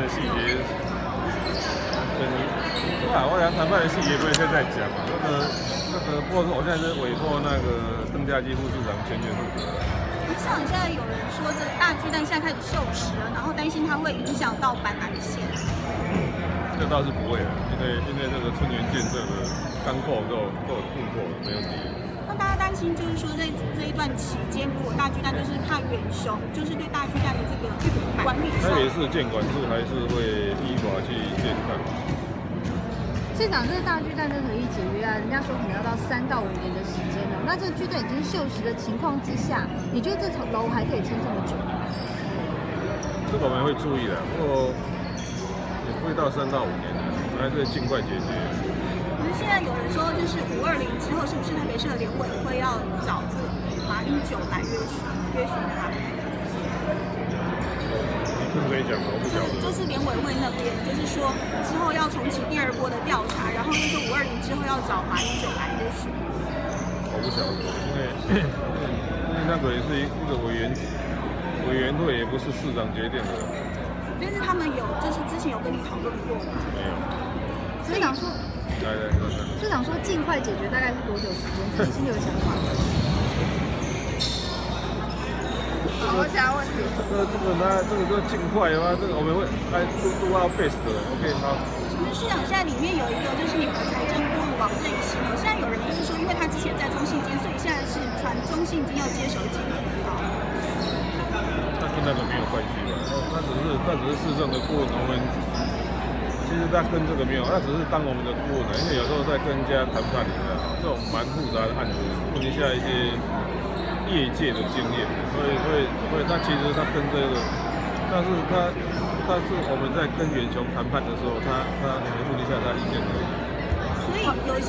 的细节，真的，哇！我讲谈判的细节不会现在讲嘛，那个那个，不过我现在是委托那个邓家基副市长签约负责。你想现在有人说这大巨蛋现在开始锈蚀了，然后担心它会影响到板南线。这倒是不会的，因为因为这个春园建设的钢构都有都有突破，没问题。担心就是说在这一段期间，如果大巨蛋就是怕远雄，就是对大巨蛋的这个管理上，台北市监管处还是会依法去监看。市长，这个大巨蛋的合一解约啊，人家说可能要到三到五年的时间了。那这个巨蛋已经锈蚀的情况之下，你觉得这层楼还可以撑这么久吗？这个我们会注意的，不过也不会到三到五年，还是尽快解决。可是现在有人说，就是五二零之后，是不是台北市的联委会要找这个马英九来约束约束他？这可以讲吗？我不晓得。就是联委会那边，就是说之后要重启第二波的调查，然后就是五二零之后要找马英九来约束。我不晓得，因为因为那个也是一个委员委员会，也不是市长决定的。但是他们有，就是之前有跟你讨论过吗？没有。市长说，来来来来。市长说尽快解决，大概是多久时间？自己心里有想法吗？我想要问题。这个这个那，这个就尽快啊，这个我们会来都都要 best 的，OK 好。市长现在里面有一个就是你们财政部王振兴哦，现在有人就是说，因为他之前在中信金，所以现在是传中信金要接手经营哦。那跟那个没有关系吧？哦，那只是那只是市政的顾问，我们其实他跟这个没有，那只是当我们的顾问，因为有时候在跟人家谈判里面，这种蛮复杂的案子，问一下一些。业界的经验，所以，所以，所以他其实他跟这个，但是他，但是我们在跟远雄谈判的时候，他，他，问一下他意见而已。所以有。